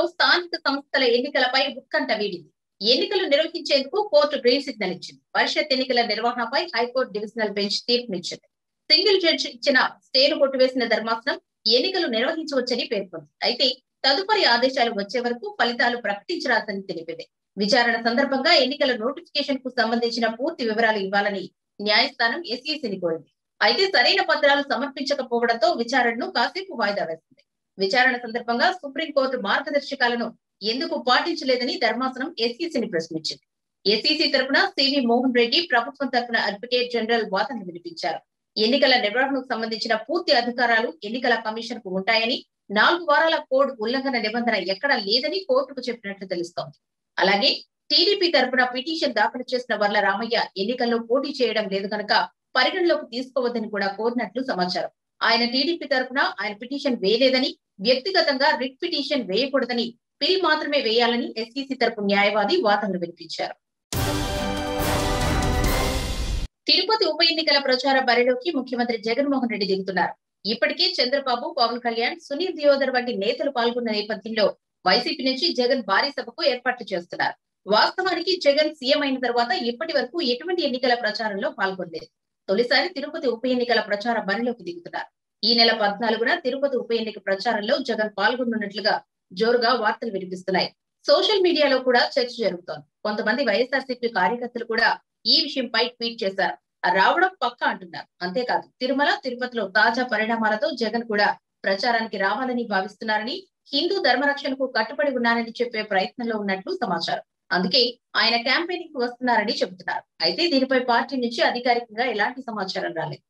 ఆంధ్రప్రదేశ్ స్థానిక సంస్థల ఎన్నికలపై ఉత్కంఠ వీడింది. ఎన్నికలు నిర్వహించేందుకు కోర్టు గ్రీన్ సిగ్నల్ ఇచ్చింది. పరిషత్ ఎన్నికల నిర్వహణపై హైకోర్టు డివిజనల్ బెంచ్ తీర్పునిచ్చింది. సింగిల్ జడ్జి ఇచ్చిన స్టేను కొట్టివేసిన ధర్మాసనం ఎన్నికలు నిర్వహించవచ్చని పేర్కొంది. అయితే తదుపరి ఆదేశాలు వచ్చే వరకు ఫలితాలు ప్రకటించరాదని తెలిపింది. విచారణ సందర్భంగా ఎన్నికల నోటిఫికేషన్కు సంబంధించిన పూర్తి వివరాలు ఇవ్వాలని న్యాయస్థానం ఎస్ఈసిని కోరింది. అయితే సరైన పత్రాలు సమర్పించకపోవడంతో విచారణను కాసేపు వాయిదా వేసింది. విచారణ సందర్భంగా సుప్రీంకోర్టు మార్గదర్శకాలను ఎందుకు పాటించలేదని ధర్మాసనం ఎస్ఈసిని ప్రశ్నించింది. ఎస్ఈసి తరఫున సివి మోహన్ రెడ్డి ప్రభుత్వం తరఫున అడ్వకేట్ జనరల్ వాదనలు వినిపించారు. ఎన్నికల నిర్వహణకు సంబంధించిన పూర్తి అధికారాలు ఎన్నికల కమిషన్కు ఉంటాయని నాలుగు వారాల కోడ్ ఉల్లంఘన నిబంధన ఎక్కడా లేదని కోర్టుకు చెప్పినట్లు తెలుస్తోంది. అలాగే టీడీపీ తరఫున పిటిషన్ దాఖలు చేసిన వర్ల రామయ్య ఎన్నికల్లో పోటీ చేయడం లేదు కనుక పరిగణలోకి తీసుకోవద్దని కూడా కోరినట్లు సమాచారం. ఆయన టీడీపీ తరఫున ఆయన పిటిషన్ వేయలేదని వ్యక్తిగతంగా రిట్ పిటిషన్ వేయకూడదని పిల్ మాత్రమే వేయాలని ఎస్ఈసి తరపు న్యాయవాది వాదనలు వినిపించారు. తిరుపతి ఉప ఎన్నికల ప్రచార బరిలోకి ముఖ్యమంత్రి జగన్మోహన్ రెడ్డి దిగుతున్నారు. ఇప్పటికే చంద్రబాబు పవన్ కళ్యాణ్ సునీల్ దియోదర్ వంటి నేతలు పాల్గొన్న నేపథ్యంలో వైసీపీ నుంచి జగన్ భారీ సభకు ఏర్పాట్లు చేస్తున్నారు. వాస్తవానికి జగన్ సీఎం అయిన తర్వాత ఇప్పటి వరకు ఎటువంటి ఎన్నికల ప్రచారంలో పాల్గొనలేదు. తొలిసారి తిరుపతి ఉప ఎన్నికల ప్రచార బరిలోకి దిగుతున్నారు. ఈ నెల పద్నాలుగున తిరుపతి ఉప ఎన్నిక ప్రచారంలో జగన్ పాల్గొనున్నట్లుగా జోరుగా వార్తలు వినిపిస్తున్నాయి. సోషల్ మీడియాలో కూడా చర్చ జరుగుతోంది. కొంతమంది వైఎస్ఆర్సీపీ కార్యకర్తలు కూడా ఈ విషయంపై ట్వీట్ చేశారు. రావడం పక్క అంటున్నారు. అంతేకాదు తిరుమల తిరుపతిలో తాజా పరిణామాలతో జగన్ కూడా ప్రచారానికి రావాలని భావిస్తున్నారని హిందూ ధర్మరక్షణకు కట్టుబడి ఉన్నారని చెప్పే ప్రయత్నంలో ఉన్నట్లు సమాచారం. అందుకే ఆయన క్యాంపెయినింగ్ వస్తున్నారని చెబుతున్నారు. అయితే దీనిపై పార్టీ నుంచి అధికారికంగా ఎలాంటి సమాచారం రాలేదు.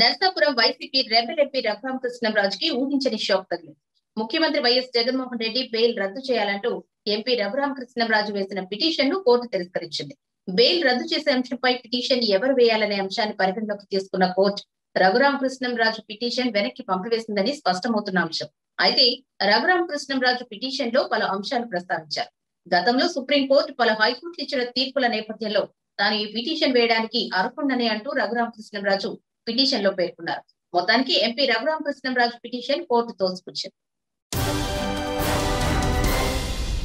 Narsapuram YCP rebel MP Raghurama కృష్ణంరాజుకి ఊహించని షాక్ తగిలింది. ముఖ్యమంత్రి వైఎస్ జగన్మోహన్ రెడ్డి బెయిల్ రద్దు చేయాలంటూ ఎంపీ రఘురామ కృష్ణంరాజు వేసిన పిటిషన్ను కోర్టు తిరస్కరించింది. బెయిల్ రద్దు చేసే అంశంపై పిటిషన్ ఎవరు వేయాలనే అంశాన్ని పరిగణలోకి తీసుకున్న కోర్టు రఘురామ కృష్ణంరాజు పిటిషన్ వెనక్కి పంపివేసిందని స్పష్టమవుతున్న అంశం. అయితే రఘురామ కృష్ణంరాజు పిటిషన్లో పలు అంశాలు ప్రస్తావించారు. గతంలో సుప్రీంకోర్టు పలు హైకోర్టు ఇచ్చిన తీర్పుల నేపథ్యంలో తాను ఈ పిటిషన్ వేయడానికి అర్హుండని అంటూ రఘురామ కృష్ణంరాజు పిటిషన్లో పేర్కొన్నారు. మొత్తానికి MP Raghurama Krishnamraju petition court తోసుకొచ్చింది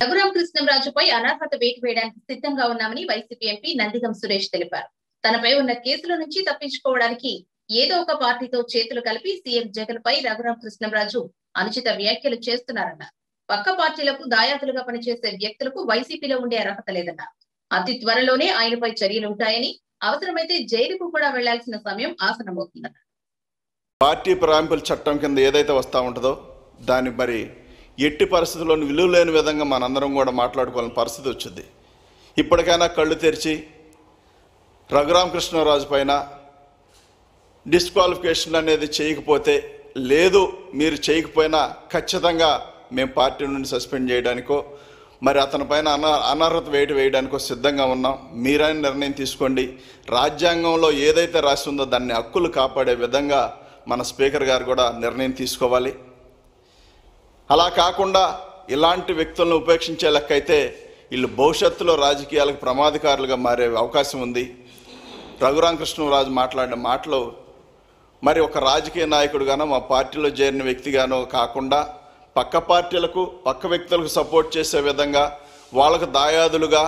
Raghurama కృష్ణంరాజుపై అనర్హత వేటు వేయడానికి సిద్ధంగా ఉన్నామని వైసీపీ ఎంపీ నందిగం సురేష్ తెలిపారు. తనపై ఉన్న కేసుల నుంచి తప్పించుకోవడానికి ఏదో ఒక పార్టీతో చేతులు కలిపి సీఎం జగన్ పై రఘురామ కృష్ణంరాజు అనుచిత వ్యాఖ్యలు చేస్తున్నారన్నారు. పక్క పార్టీలకు దాయాదులుగా పనిచేసే వ్యక్తులకు వైసీపీలో ఉండే అర్హత లేదన్నారు. అతి త్వరలోనే ఆయనపై చర్యలుంటాయని అవసరమైతే జైలుకు కూడా వెళ్ళాల్సిన సమయం ఆసనమవుతుందన్నారు పార్టీ ప్రారంభింపుల చట్టం కింద ఏదైతే వస్తూ ఉంటుందో దాన్ని మరి ఎట్టి పరిస్థితుల్లో విలువ లేని విధంగా మనందరం కూడా మాట్లాడుకోవాలని పరిస్థితి వచ్చింది. ఇప్పటికైనా కళ్ళు తెరిచి రఘురామకృష్ణరాజు పైన డిస్క్వాలిఫికేషన్ అనేది చేయకపోతే లేదు మీరు చేయకపోయినా ఖచ్చితంగా మేము పార్టీ నుండి సస్పెండ్ చేయడానికో మరి అతని పైన అన అనర్హత వేటు వేయడానికి సిద్ధంగా ఉన్నాం. మీరైన నిర్ణయం తీసుకోండి. రాజ్యాంగంలో ఏదైతే రాసి ఉందో దాన్ని హక్కులు కాపాడే విధంగా మన స్పీకర్ గారు కూడా నిర్ణయం తీసుకోవాలి. అలా కాకుండా ఇలాంటి వ్యక్తులను ఉపేక్షించే లెక్కైతే వీళ్ళు భవిష్యత్తులో రాజకీయాలకు ప్రమాదకారులుగా మారే అవకాశం ఉంది. రఘురామకృష్ణరాజు మాట్లాడిన మాటలు మరి ఒక రాజకీయ నాయకుడుగానో మా పార్టీలో చేరిన వ్యక్తిగానో కాకుండా పక్క పార్టీలకు పక్క వ్యక్తులకు సపోర్ట్ చేసే విధంగా వాళ్ళకు దాయాదులుగా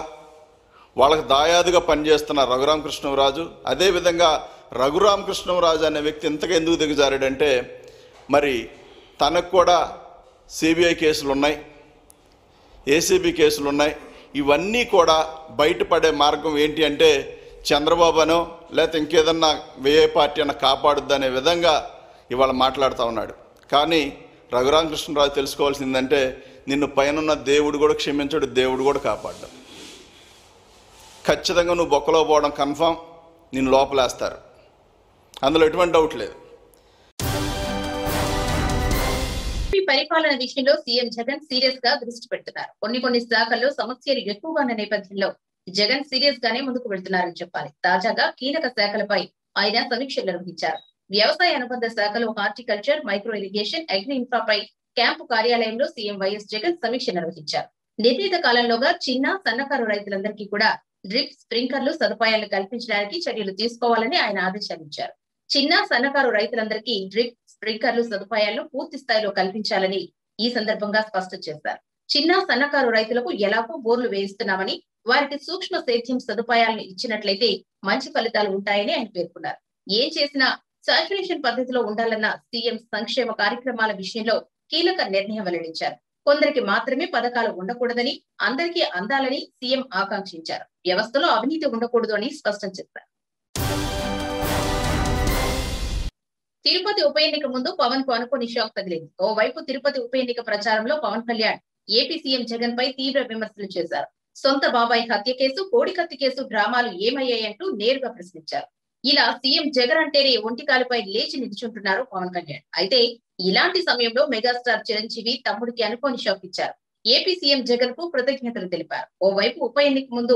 వాళ్ళకు దాయాదుగా పనిచేస్తున్న రఘురామకృష్ణరాజు అదేవిధంగా రఘురామకృష్ణరాజు అనే వ్యక్తి ఇంతగా ఎందుకు దిగజారాడంటే మరి తనకు కూడా సిబిఐ కేసులు ఉన్నాయి ఏసీబీ కేసులు ఉన్నాయి ఇవన్నీ కూడా బయటపడే మార్గం ఏంటి అంటే చంద్రబాబునో లేకపోతే ఇంకేదన్నా వేఏ పార్టీ అన్న కాపాడుద్దనే విధంగా ఇవాళ మాట్లాడుతూ ఉన్నాడు. కానీ రఘురామకృష్ణరాజు తెలుసుకోవాల్సిందంటే నిన్ను పైనున్న దేవుడు కూడా క్షమించడు దేవుడు కూడా కాపాడ్డు. ఖచ్చితంగా నువ్వు బొక్కలో పోవడం కన్ఫామ్ నిన్ను లోపలేస్తారు. అందులో ఎటువంటి డౌట్ లేదు. పరిపాలన విషయంలో సీఎం జగన్ సీరియస్గా దృష్టి పెడుతున్నారు. కొన్ని కొన్ని శాఖల్లో సమస్యలు ఎక్కువగా ఉన్న నేపథ్యంలో జగన్ సీరియస్ గానే ముందుకు వెళ్తున్నారని చెప్పాలి. తాజాగా కీలక శాఖలపై ఆయన సమీక్షలు నిర్వహించారు. వ్యవసాయ అనుబంధ శాఖలు హార్టికల్చర్ మైక్రో ఇరిగేషన్ అగ్ని ఇన్ఫ్రాపై క్యాంపు కార్యాలయంలో సీఎం వైఎస్ జగన్ సమీక్ష నిర్వహించారు. నిర్ణీత కాలంలోగా చిన్న సన్నకారు రైతులందరికీ కూడా డ్రిప్ స్ప్రింక్లర్లు సదుపాయాలు కల్పించడానికి చర్యలు తీసుకోవాలని ఆయన ఆదేశాలు ఇచ్చారు చిన్న సన్నకారు రైతులందరికీ డ్రిప్ స్ప్రింక్లర్లు సదుపాయాలను పూర్తి స్థాయిలో కల్పించాలని ఈ సందర్భంగా స్పష్టం చేశారు. చిన్న సన్నకారు రైతులకు ఎలాగో బోర్లు వేయిస్తున్నామని వారికి సూక్ష్మ సేద్యం సదుపాయాలను ఇచ్చినట్లయితే మంచి ఫలితాలు ఉంటాయని ఆయన పేర్కొన్నారు. ఏం చేసినా సాచురేషన్ పద్ధతిలో ఉండాలన్న సీఎం సంక్షేమ కార్యక్రమాల విషయంలో కీలక నిర్ణయం వెల్లడించారు. కొందరికి మాత్రమే పథకాలు ఉండకూడదని అందరికీ అందాలని సీఎం ఆకాంక్షించారు. వ్యవస్థలో అవినీతి ఉండకూడదు అని స్పష్టం చేశారు. తిరుపతి ఉప ఎన్నిక ముందు పవన్కు అనుకోని షాక్ తగిలింది. ఓవైపు తిరుపతి ఉప ఎన్నిక ప్రచారంలో పవన్ కళ్యాణ్ ఏపీ సీఎం జగన్ పై తీవ్ర విమర్శలు చేశారు. సొంత బాబాయ్ హత్య కేసు కోడికత్తి కేసు డ్రామాలు ఏమయ్యాయంటూ నేరుగా ప్రశ్నించారు. ఇలా సీఎం జగన్ అంటేనే ఒంటికాలిపై లేచి నిల్చుంటున్నారు పవన్ కళ్యాణ్. అయితే ఇలాంటి సమయంలో మెగాస్టార్ చిరంజీవి తమ్ముడికి అనుకోని షాక్ ఇచ్చారు. ఏపీ సీఎం జగన్కు కృతజ్ఞతలు తెలిపారు. ఓవైపు ఉప ఎన్నిక ముందు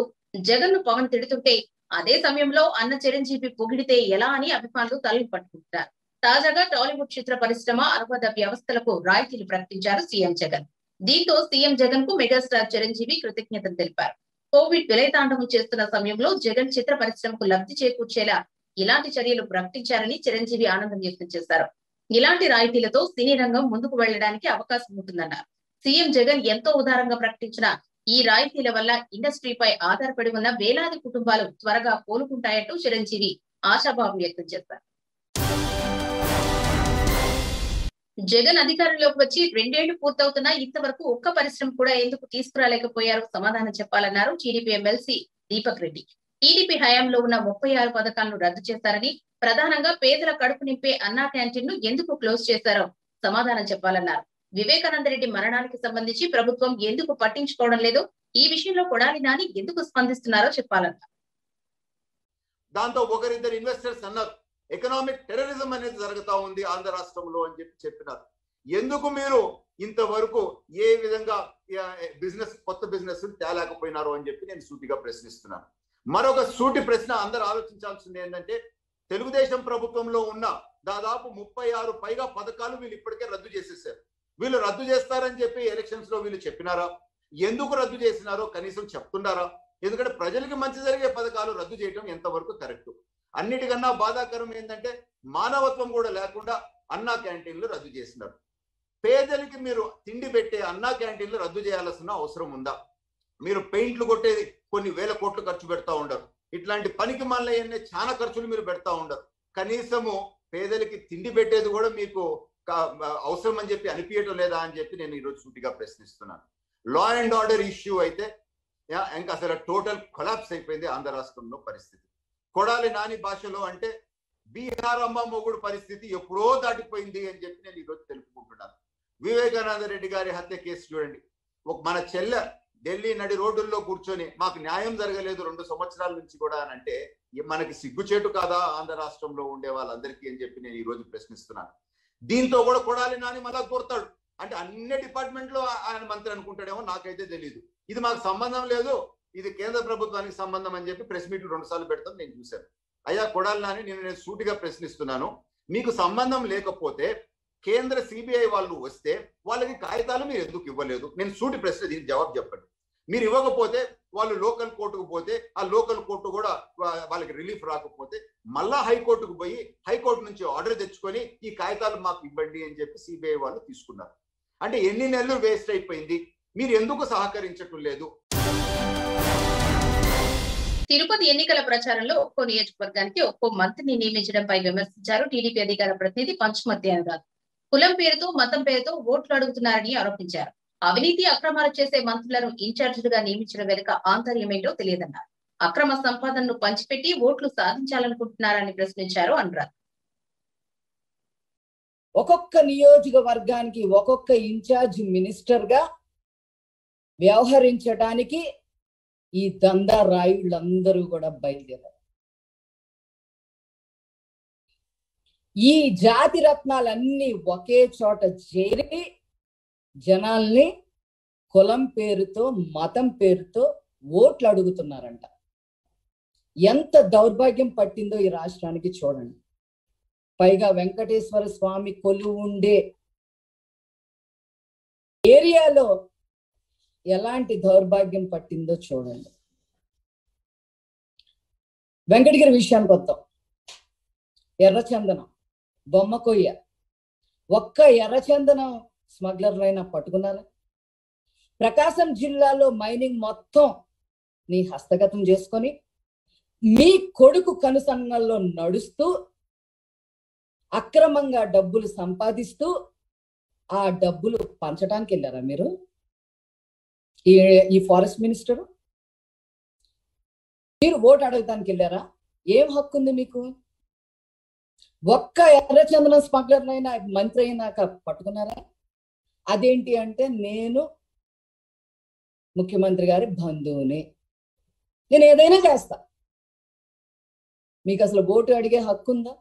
జగన్ను పవన్ తిడుతుంటే అదే సమయంలో అన్న చిరంజీవి పొగిడితే ఎలా అని అభిమానులు తలలు పట్టుకుంటున్నారు. తాజాగా టాలీవుడ్ చిత్ర పరిశ్రమ అనుబంధ వ్యవస్థలకు రాయితీలు ప్రకటించారు సీఎం జగన్. దీంతో సీఎం జగన్కు మెగాస్టార్ చిరంజీవి కృతజ్ఞతలు తెలిపారు. కోవిడ్ విలయతాండవం చేస్తున్న సమయంలో జగన్ చిత్ర పరిశ్రమకు లబ్ధి చేకూర్చేలా ఇలాంటి చర్యలు ప్రకటించారని చిరంజీవి ఆనందం వ్యక్తం చేశారు. ఇలాంటి రాయితీలతో సినీ రంగం ముందుకు వెళ్ళడానికి అవకాశం ఉంటుందన్నారు. సీఎం జగన్ ఎంతో ఉదారంగా ప్రకటించిన ఈ రాయితీల వల్ల ఇండస్ట్రీపై ఆధారపడి ఉన్న వేలాది కుటుంబాలు త్వరగా కోలుకుంటాయంటూ చిరంజీవి ఆశాభావం వ్యక్తం చేశారు. జగన్ అధికారంలోకి వచ్చి రెండేళ్ళు పూర్తవుతున్నా ఇంతవరకు ఒక్క పరిశ్రమ కూడా ఎందుకు తీసుకురాలేకపోయారో సమాధానం చెప్పాలన్నారు TDP MLC Deepak Reddy. TDP హయాంలో ఉన్న ముప్పై ఆరు పథకాలను రద్దు చేశారని ప్రధానంగా పేదల కడుపు నింపే అన్నా క్యాంటీన్ను ఎందుకు క్లోజ్ చేశారో సమాధానం చెప్పాలన్నారు. వివేకానంద రెడ్డి మరణానికి సంబంధించి ప్రభుత్వం ఎందుకు పట్టించుకోవడం లేదు? ఈ విషయంలో కొడాలి నాని ఎందుకు స్పందిస్తున్నారో చెప్పాలన్నారు. దాంతో ఒకరిద్దరు ఇన్వెస్టర్స్ అన్నారు ఎకనామిక్ టెర్రరిజం అనేది జరుగుతా ఉంది ఆంధ్ర రాష్ట్రంలో అని చెప్పి చెప్పినారు. ఎందుకు మీరు ఇంతవరకు ఏ విధంగా బిజినెస్ కొత్త బిజినెస్ తేలేకపోయినారు అని చెప్పి నేను సూటిగా ప్రశ్నిస్తున్నాను. మరొక సూటి ప్రశ్న అందరు ఆలోచించాల్సింది ఏంటంటే తెలుగుదేశం ప్రభుత్వంలో ఉన్న దాదాపు ముప్పై ఆరు పైగా పథకాలు వీళ్ళు ఇప్పటికే రద్దు చేసేసారు. వీళ్ళు రద్దు చేస్తారని చెప్పి ఎలక్షన్స్లో వీళ్ళు చెప్పినారా? ఎందుకు రద్దు చేసినారో కనీసం చెప్తున్నారా? ఎందుకంటే ప్రజలకి మంచి జరిగే పథకాలు రద్దు చేయడం ఎంతవరకు కరెక్ట్? అన్నిటికన్నా బాధాకరం ఏంటంటే మానవత్వం కూడా లేకుండా అన్నా క్యాంటీన్లు రద్దు చేసినారు. పేదలకి మీరు తిండి పెట్టే అన్నా క్యాంటీన్లు రద్దు చేయాల్సిన అవసరం ఉందా? మీరు పెయింట్లు కొట్టేది కొన్ని వేల కోట్లు ఖర్చు పెడతా ఉండరు. ఇట్లాంటి పనికి మళ్ళీ చాలా ఖర్చులు మీరు పెడతా ఉండరు. కనీసము పేదలకి తిండి పెట్టేది కూడా మీకు అవసరం అని చెప్పి అనిపించడం లేదా అని చెప్పి నేను ఈరోజు సూటిగా ప్రశ్నిస్తున్నాను. లా అండ్ ఆర్డర్ ఇష్యూ అయితే ఇంకా అసలు టోటల్ కొలాప్స్ అయిపోయింది ఆంధ్ర రాష్ట్రంలో పరిస్థితి. కొడాలి నాని భాషలో అంటే బీహార్ అమ్మ మొగుడు పరిస్థితి ఎప్పుడో దాటిపోయింది అని చెప్పి నేను ఈరోజు తెలుపుకుంటున్నాను. వివేకానంద రెడ్డి గారి హత్య కేసు చూడండి. ఒక మన చెల్లె ఢిల్లీ నడి రోడ్డుల్లో కూర్చొని మాకు న్యాయం జరగలేదు రెండు సంవత్సరాల నుంచి కూడా అని అంటే మనకి సిగ్గుచేటు కాదా ఆంధ్ర రాష్ట్రంలో ఉండే వాళ్ళందరికీ అని చెప్పి నేను ఈ రోజు ప్రశ్నిస్తున్నాను. దీంతో కూడా కొడాలి నాని మళ్ళా కోరుతాడు. అంటే అన్ని డిపార్ట్మెంట్లో ఆయన మంత్రి అనుకుంటాడేమో నాకైతే తెలియదు ఇది మాకు సంబంధం లేదు ఇది కేంద్ర ప్రభుత్వానికి సంబంధం అని చెప్పి ప్రెస్ మీట్లు రెండు సార్లు పెడతాం నేను చూశాను. అయ్యా కొడాలి నాని నేను నేను సూటిగా ప్రశ్నిస్తున్నాను. మీకు సంబంధం లేకపోతే కేంద్ర సిబిఐ వాళ్ళు వస్తే వాళ్ళకి కాగితాలు మీరు ఎందుకు ఇవ్వలేదు? నేను సూటి ప్రశ్న దీనికి జవాబు చెప్పండి. మీరు ఇవ్వకపోతే వాళ్ళు లోకల్ కోర్టుకు పోతే ఆ లోకల్ కోర్టు కూడా వాళ్ళకి రిలీఫ్ రాకపోతే మళ్ళా హైకోర్టుకు పోయి హైకోర్టు నుంచి ఆర్డర్ తెచ్చుకొని ఈ కాగితాలు మాకు ఇవ్వండి అని చెప్పి సిబిఐ వాళ్ళు తీసుకున్నారు. అంటే ఎన్ని నెలలు వేస్ట్ అయిపోయింది? మీరు ఎందుకు సహకరించటం లేదు? తిరుపతి ఎన్నికల ప్రచారంలో ఒక్కో నియోజకవర్గానికి ఒక్కో మంత్రిని నియమించడంపై విమర్శించారు టీడీపీ అధికార ప్రతినిధి పంచుమతి అనురాధ్ కులం పేరుతో మతం పేరుతో ఓట్లు అడుగుతున్నారని ఆరోపించారు. అవినీతి అక్రమాలు చేసే మంత్రులను ఇన్ఛార్జీలుగా నియమించడం వెనుక ఆంతర్యమేంటో తెలియదన్నారు. అక్రమ సంపాదనను పంచిపెట్టి ఓట్లు సాధించాలనుకుంటున్నారని ప్రశ్నించారు అనురాధ్ ఒక్కొక్క నియోజకవర్గానికి ఒక్కొక్క ఇన్ఛార్జ్ మినిస్టర్గా వ్యవహరించడానికి ఈ దందా రాయుళ్ళందరూ కూడా బయలుదేరారు. ఈ జాతి రత్నాలన్నీ ఒకే చోట చేరి జనాల్ని కులం పేరుతో మతం పేరుతో ఓట్లు అడుగుతున్నారంట. ఎంత దౌర్భాగ్యం పట్టిందో ఈ రాష్ట్రానికి చూడండి. పైగా వెంకటేశ్వర స్వామి కొలువు ఉండే ఏరియాలో ఎలాంటి దౌర్భాగ్యం పట్టిందో చూడండి. వెంకటగిరి విషయానికి వద్దాం. ఎర్రచందనం బొమ్మ కొయ్య. ఒక్క ఎర్రచందనం స్మగ్లర్లైనా పట్టుకున్నారా ప్రకాశం జిల్లాలో మైనింగ్ మొత్తం నీ హస్తగతం చేసుకొని మీ కొడుకు కనుసన్నల్లో నడుస్తూ అక్రమంగా డబ్బులు సంపాదిస్తూ ఆ డబ్బులు పంచడానికి వెళ్ళారా మీరు? ఈ ఈ ఫారెస్ట్ మినిస్టర్? మీరు ఓటు అడగటానికి వెళ్ళారా? ఏం హక్కు ఉంది మీకు? ఒక్క ఎర్రచందనం స్మగ్లర్నైనా మంత్రి అయినాక పట్టుకున్నారా? అదేంటి అంటే నేను ముఖ్యమంత్రి గారి బంధువుని. నేను ఏదైనా చేస్తా. మీకు అసలు ఓటు అడిగే హక్కు ఉందా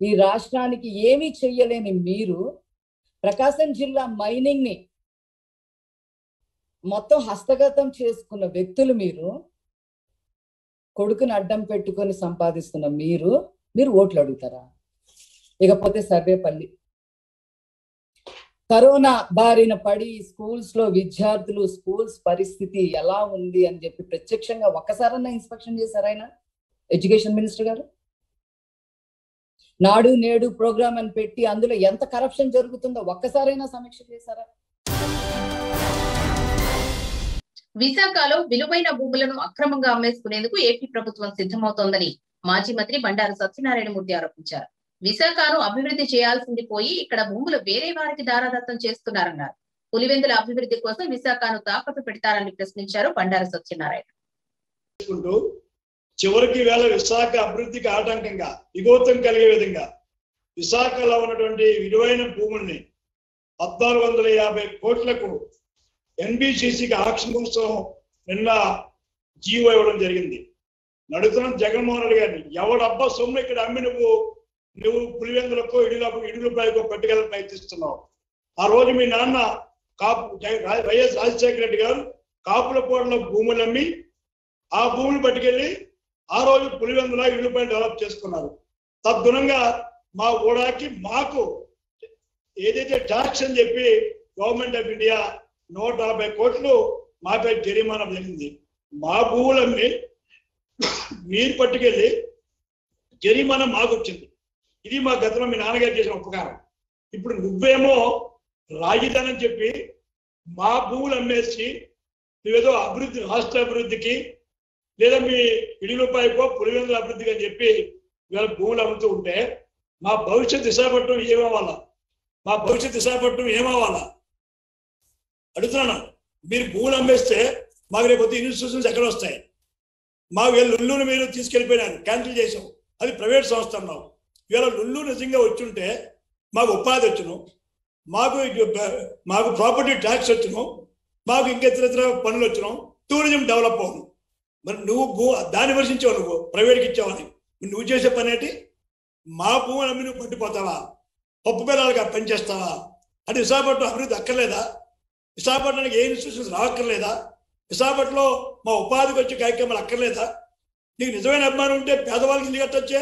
ఈ రాష్ట్రానికి ఏమీ చెయ్యలేని మీరు ప్రకాశం జిల్లా మైనింగ్ని మొత్తం హస్తగతం చేసుకున్న వ్యక్తులు మీరు కొడుకుని అడ్డం పెట్టుకొని సంపాదిస్తున్న మీరు మీరు ఓట్లు అడుగుతారా? ఇకపోతే సర్వేపల్లి కరోనా బారిన పడి స్కూల్స్లో విద్యార్థులు స్కూల్స్ పరిస్థితి ఎలా ఉంది అని చెప్పి ప్రత్యక్షంగా ఒక్కసారన్నా ఇన్స్పెక్షన్ చేశారు ఆయన? ఎడ్యుకేషన్ మినిస్టర్ గారు? నాడు నేడు ప్రోగ్రామ్ అని పెట్టి అందులో ఎంత కరప్షన్ జరుగుతుందో ఒక్కసారైనా సమీక్ష చేశారా? విశాఖలో విలువైన భూములను అక్రమంగా అమ్మేసుకునేందుకు ఏపీ ప్రభుత్వం సిద్ధమవుతోందని మాజీ మంత్రి బండారు సత్యనారాయణమూర్తి ఆరోపించారు. విశాఖను అభివృద్ధి చేయాల్సింది పోయి ఇక్కడ భూములు వేరే వారికి దారాదత్తం చేస్తున్నారన్నారు. పులివెందుల అభివృద్ధి కోసం విశాఖను తాకట్టు పెడతారని ప్రశ్నించారు బండారు సత్యనారాయణ. చివరికి వేళ విశాఖ అభివృద్ధికి ఆటంకంగా విగోతం కలిగే విధంగా విశాఖలో ఉన్నటువంటి విలువైన భూముల్ని పద్నాలుగు వందల యాభై కోట్లకు ఎన్బిసిసికి ఆక్షన్ కోసం నిన్న జీవో ఇవ్వడం జరిగింది. నడుతున్న జగన్మోహన్ రెడ్డి గారిని ఎవడబ్బా సొమ్ము ఇక్కడ అమ్మి నువ్వు నువ్వు పులివెందులకో ఇడులకు ఇడుగులపైకో పట్టుకెళ్ళని ప్రయత్నిస్తున్నావు. ఆ రోజు మీ నాన్న కాపు వైఎస్ రాజశేఖర రెడ్డి గారు కాపుల భూములు అమ్మి ఆ భూములు పట్టుకెళ్ళి ఆ రోజు పులివెందుల ఇళ్ళపై డెవలప్ చేసుకున్నారు. తద్గుణంగా మా ఊడాకి మాకు ఏదైతే ట్యాక్స్ అని చెప్పి గవర్నమెంట్ ఆఫ్ ఇండియా నూట యాభై కోట్లు మాపై జరిమానా జరిగింది. మా భూములమ్మి మీరు పట్టుకెళ్ళి జరిమానా మాకు వచ్చింది. ఇది మా గతంలో మీ నాన్నగారు చేసిన ఉపకారం. ఇప్పుడు నువ్వేమో రాజధాని అని చెప్పి మా భూములు అమ్మేసి నువ్వేదో అభివృద్ధి రాష్ట్ర అభివృద్ధికి లేదా మీ ఇడిలపైకో పులివెందుల అభివృద్ధికి అని చెప్పి ఇవాళ భూములు అమ్ముతూ ఉంటే మా భవిష్యత్ దిశాపట్నం ఏమవ్వాలా? మా భవిష్యత్ దిశాపట్నం ఏమవ్వాలా? అడుగుతున్నాను. మీరు భూములు అమ్మేస్తే మాకు రేపు పొద్దున్న ఇన్స్టిట్యూషన్స్ ఎక్కడ వస్తాయి? మా వీళ్ళు లుల్లుని మీరు తీసుకెళ్ళిపోయినారు క్యాన్సిల్ చేసాం అది ప్రైవేట్ సంస్థ అన్నావు. ఇవాళ లుల్లు నిజంగా వచ్చుంటే మాకు ఉపాధి వచ్చును మాకు మాకు ప్రాపర్టీ ట్యాక్స్ వచ్చును మాకు ఇంకా ఇతర పనులు వచ్చును టూరిజం డెవలప్ అవును. మరి నువ్వు భూ దాన్ని వర్షించావు నువ్వు ప్రైవేట్కి ఇచ్చావని నువ్వు చేసే పని ఏంటి? మా భూమిని అమ్మి నువ్వు పట్టిపోతావా? పప్పు పిల్లలుగా పనిచేస్తావా? అంటే విశాఖపట్నం అభివృద్ధి అక్కర్లేదా? విశాఖపట్నానికి ఏ ఇన్స్టిట్యూషన్స్ రావక్కర్లేదా విశాఖపట్నంలో మా ఉపాధికి వచ్చే కార్యక్రమాలు అక్కర్లేదా? నీకు నిజమైన అభిమానం ఉంటే పేదవాళ్ళకి ఇల్లు కట్టొచ్చే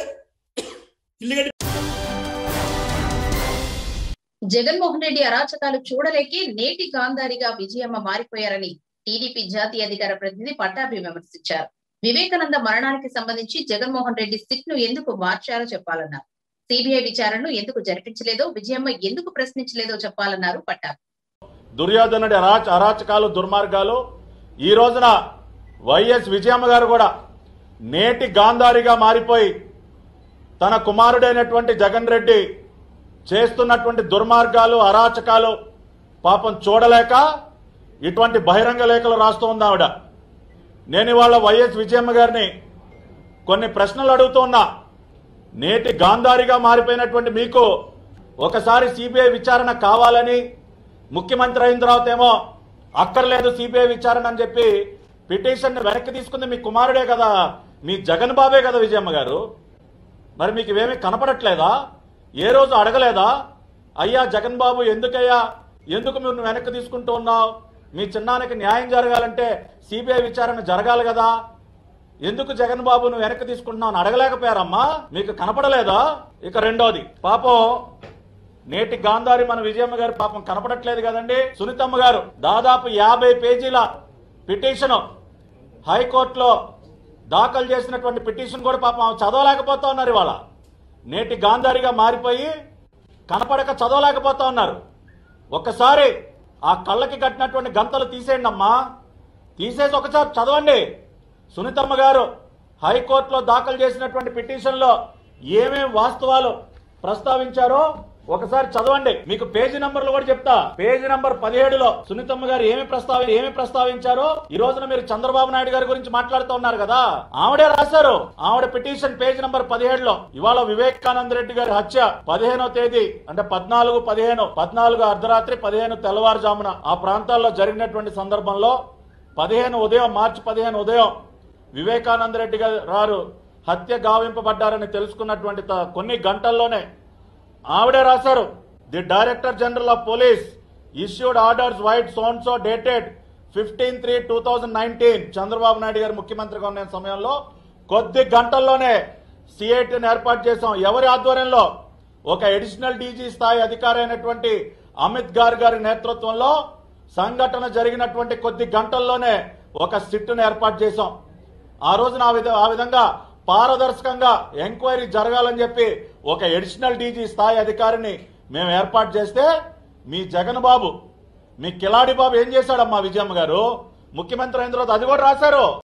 జగన్మోహన్ రెడ్డి అరాచకాలు చూడలేకే నేటి గాంధారిగా విజయమ్మ మారిపోయారని టీడీపీ జాతీయ అధికార ప్రతినిధి పట్టాభి విమర్శించారు. వివేకానంద మరణానికి సంబంధించి జగన్మోహన్ రెడ్డి సిట్ను ఎందుకు మార్చారో చెప్పాలన్నారు. సిబిఐ విచారణను ఎందుకు జరిపించలేదో విజయమ్మ ఎందుకు ప్రశ్నించలేదో చెప్పాలన్నారు పట్టాభి. దుర్యోధనుడి అరాచ అరాచకాలు దుర్మార్గాలు ఈ రోజున వైఎస్ విజయమ్మ గారు కూడా నేటి గాంధారిగా మారిపోయి తన కుమారుడైనటువంటి జగన్ రెడ్డి చేస్తున్నటువంటి దుర్మార్గాలు అరాచకాలు పాపం చూడలేక ఇటువంటి బహిరంగ లేఖలు రాస్తూ ఉంది ఆవిడ. నేను ఇవాళ వైఎస్ విజయమ్మ గారిని కొన్ని ప్రశ్నలు అడుగుతూ ఉన్నా. నేటి గాంధారిగా మారిపోయినటువంటి మీకు ఒకసారి సిబిఐ విచారణ కావాలని ముఖ్యమంత్రి అయిన తర్వాత ఏమో అక్కర్లేదు సిబిఐ విచారణ అని చెప్పి పిటిషన్ వెనక్కి తీసుకుంది మీ కుమారుడే కదా మీ జగన్ బాబే కదా విజయమ్మ గారు. మరి మీకు ఇవేమీ కనపడట్లేదా? ఏ రోజు అడగలేదా? అయ్యా జగన్ బాబు ఎందుకయ్యా? ఎందుకు మీరు వెనక్కి తీసుకుంటూ ఉన్నావు? మీ చిన్నానికి న్యాయం జరగాలంటే సిబిఐ విచారణ జరగాలి కదా. ఎందుకు జగన్ బాబు నువ్వు వెనక్కి తీసుకుంటున్నావు అని అడగలేకపోయారమ్మా? మీకు కనపడలేదా? ఇక రెండోది పాపం నేటి గాంధారి మన విజయమ్మ గారు పాపం కనపడట్లేదు కదండి. సునీతమ్మ గారు దాదాపు యాభై పేజీల పిటిషన్ హైకోర్టులో దాఖలు చేసినటువంటి పిటిషన్ కూడా పాపం చదవలేకపోతా ఉన్నారు ఇవాళ. నేటి గాంధారిగా మారిపోయి కనపడక చదవలేకపోతా ఉన్నారు. ఒక్కసారి ఆ కళ్ళకి కట్టినటువంటి గంతలు తీసేయండి అమ్మా. తీసేసి ఒకసారి చదవండి. సునీతమ్మ గారు హైకోర్టులో దాఖలు చేసినటువంటి పిటిషన్లో ఏమేం వాస్తవాలు ప్రస్తావించారో ఒకసారి చదవండి. మీకు పేజీ నంబర్లు కూడా చెప్తా. పేజీ నంబర్ పదిహేడులో సునీతమ్మ గారు ఏమి ప్రస్తావ ఏమి ప్రస్తావించారో ఈ రోజున మీరు చంద్రబాబు నాయుడు గారి గురించి మాట్లాడుతూ ఉన్నారు కదా. ఆవిడే రాశారు. ఆవిడ పిటిషన్ పేజీ నంబర్ పదిహేడులో. ఇవాళ వివేకానంద రెడ్డి గారి హత్య పదిహేనో తేదీ అంటే పద్నాలుగు పదిహేను పద్నాలుగు అర్ధరాత్రి పదిహేను తెల్లవారుజామున ఆ ప్రాంతాల్లో జరిగినటువంటి సందర్భంలో పదిహేను ఉదయం మార్చి పదిహేను ఉదయం వివేకానంద రెడ్డి గారు హత్య గావింపబడ్డారని తెలుసుకున్నటువంటి త- కొన్ని గంటల్లోనే ఆవిడే రాశారు. The director general of police issued orders white సోన్సో dated fifteen three two thousand nineteen. Chandrababu Naidu garu ముఖ్యమంత్రిగా ఉన్న సమయంలో కొద్ది గంటల్లోనే సిఐటిని ఏర్పాటు చేశాం. ఎవరి ఆధ్వర్యంలో? ఒక అడిషనల్ డీజీ స్థాయి అధికారి అయినటువంటి అమిత్ గార్ గారి నేతృత్వంలో సంఘటన జరిగినటువంటి కొద్ది గంటల్లోనే ఒక సిట్టును ఏర్పాటు చేశాం. ఆ రోజున ఆ ఆ విధంగా పారదర్శకంగా ఎంక్వైరీ జరగాలని చెప్పి ఒక అడిషనల్ డీజీ స్థాయి అధికారిని మేము ఏర్పాటు చేస్తే మీ జగన్ బాబు మీ కిలాడి బాబు ఏం చేశాడమ్మా విజయమ్మ గారు? ముఖ్యమంత్రి అయిన తర్వాత అది కూడా రాశారు.